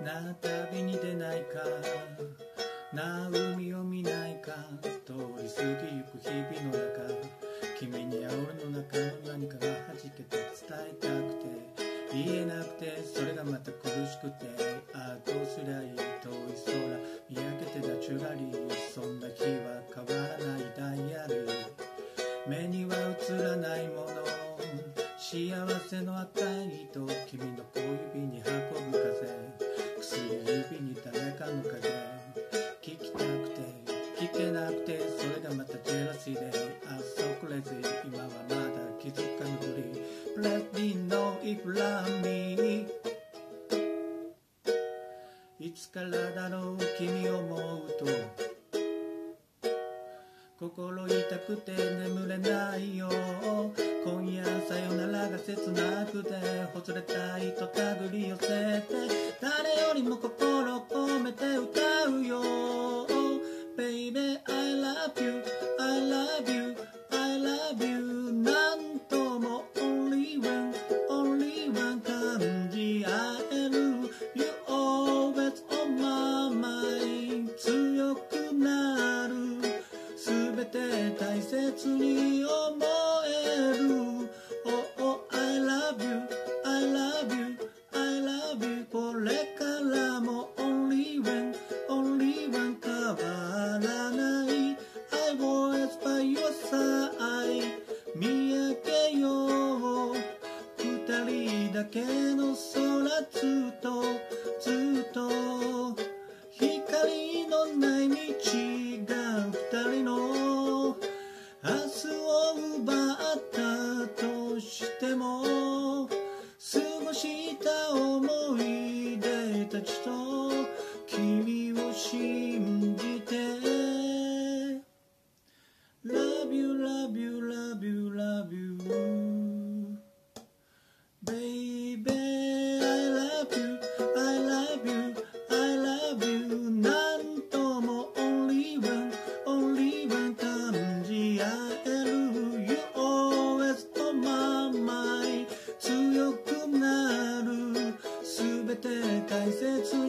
な旅に出ないか。な海を見ないか。通り過ぎゆく日々の中。君には俺の中何かが弾けて伝えたくて。言えなくて。それがまた苦しくて。ああどうすりゃいい。遠い空見上げてた中がり。そんな日は変わらないダイヤル目には映らないもの。幸せの赤い糸君の小指に運ぶ風てそれがまたジェラシーであそこレジ今はまだ気づかぬふり。Let me know if you love me いつからだろう君を思うと。心痛くて眠れないよ。今夜さよならが切なくてほつれたいと手繰り寄せて誰よりも心を込めてて大切に思える Oh, oh, I love you, I love you, I love you これからも Only one, only one 変わらない I always by your side 見上げよう二人だけの空ずっとずっとたちと君を信じて Love you, love you, love you, love you て大切